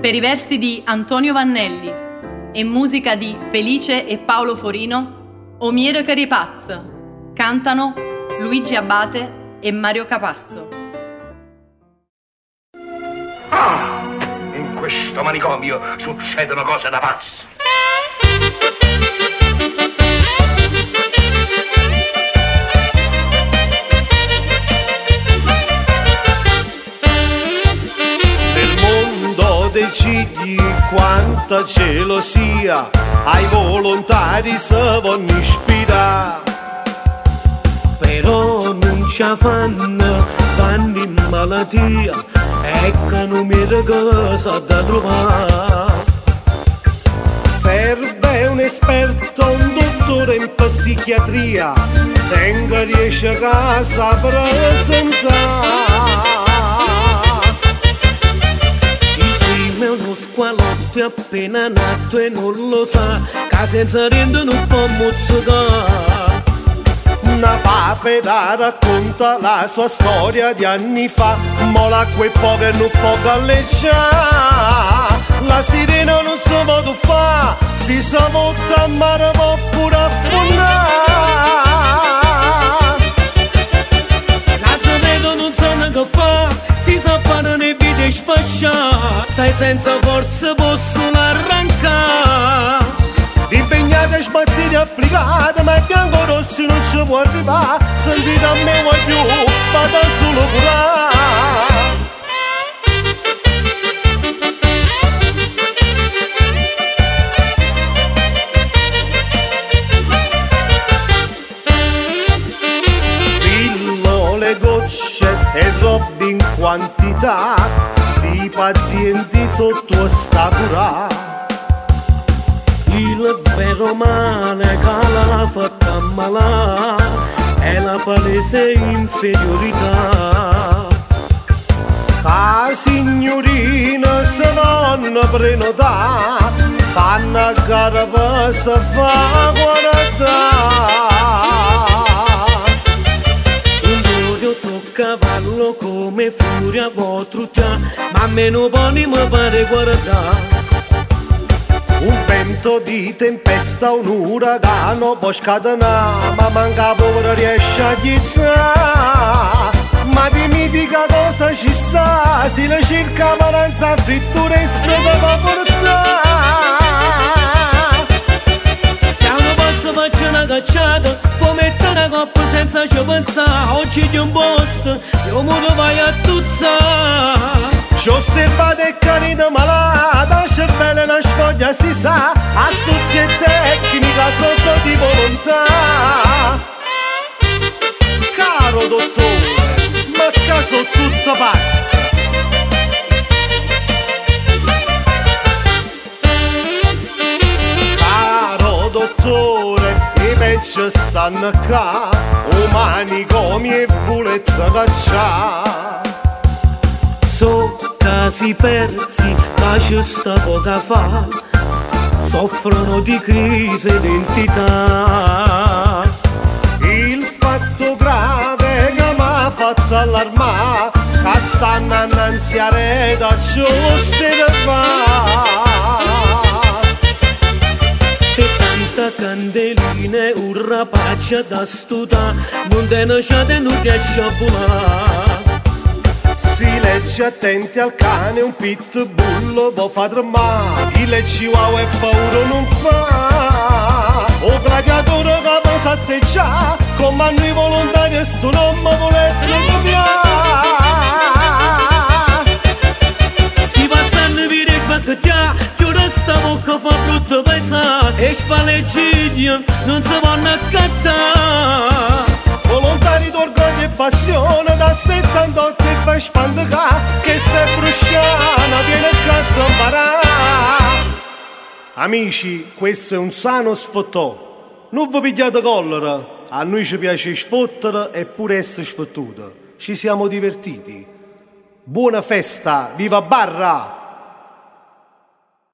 per i versi di Antonio Vannelli e musica di Felice e Paolo Forino, Omiero Caripaz. Cantano Luigi Abate e Mario Capasso. Ah, in questo manicomio succedono cose da pazzo. Decidi quanta gelosia ai volontari se vanno ispirare però non ci fanno vanno in malattia e che non mi cosa da trovare. Serve un esperto un dottore in psichiatria tenga riesce a casa a presentare squalotto è appena nato e non lo sa che senza rende non può mozzicare una papera racconta la sua storia di anni fa ma l'acqua è poca e non può galleggiare. La sirena non sa modo fa si sa volta a mare può pure affondare la vedo non sa che fa si sa fare nei video sfasciare sai senza forza possono arrancare impegnate sbattite applicate ma il bianco rosso non ci può arrivare. Sentite a me vuoi più vado solo curare e robbi in quantità pazienti sotto sta cura il vero male che l'ha fatta ammalare è la palese inferiorità. La signorina se non prenota fanno gara per se fa guardare cavallo come furia potrutta ma meno poni mi pare guardare un vento di tempesta, un uragano può scatenare, ma manca povera riesce a ghizzare. Ma dimmi di che cosa ci sta, si la cerca ma non sa frittura e se deve portare. Se a uno posto faccio una cacciata, può mettere una coppa senza ci pensare, oggi di un posto, io me lo vai a tuzzare. Ci osservate e carino malata, cervello una sfoglia si sa, astuzia e tecnica sotto i peggio stanno qua, umani come e buletta cacciare. So casi persi, ma c'è sta poca fa, soffrono di crisi identità. Il fatto grave che mi ha fatto allarmare, che stanno annanziare da ciò se ne va. Candeline, un rapace da studa, non te ne c'è non riesce a volare. Si legge attenti al cane, un pitbull può far tremare, il chihuahua e paura non fa. O gladiatore che può satteggiare, comando i volontari e sto non mi volete copiare. Spalleggidio non si vanno a cattare. Volontari d'orgoglio e passione da 78 e fai spandicà che sei brusciana viene canto imparare Amici, questo è un sano sfottò. Non vi pigliate collera, a noi ci piace sfottere e pure essere sfottuti. Ci siamo divertiti. Buona festa, viva Barra!